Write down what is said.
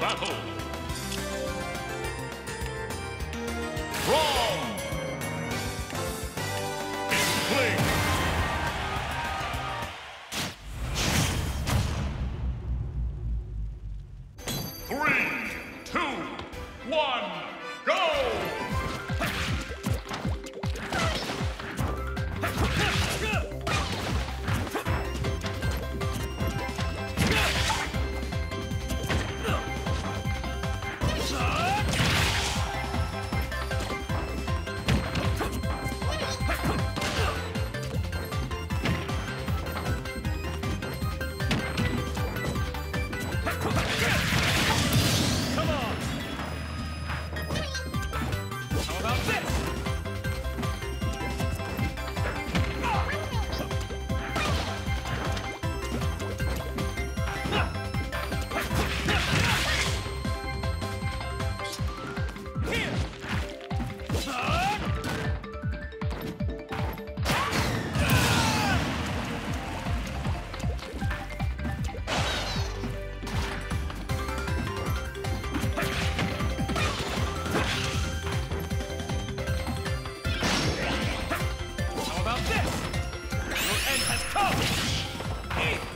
battle. Wrong. Come!